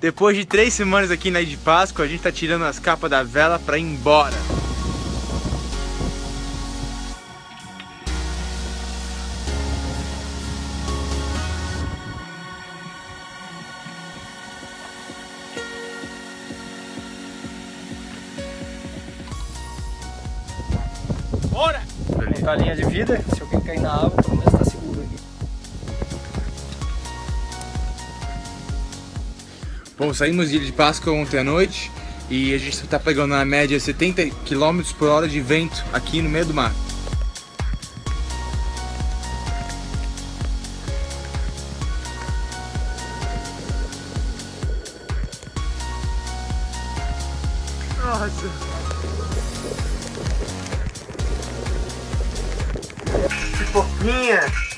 Depois de três semanas aqui na Ilha de Páscoa, a gente tá tirando as capas da vela pra ir embora. Bora! Montar a linha de vida, se alguém cair na água, pelo menos Bom, saímos de Ilha de Páscoa ontem à noite e a gente está pegando na média 70 km por hora de vento aqui no meio do mar. Nossa! Que fofinha!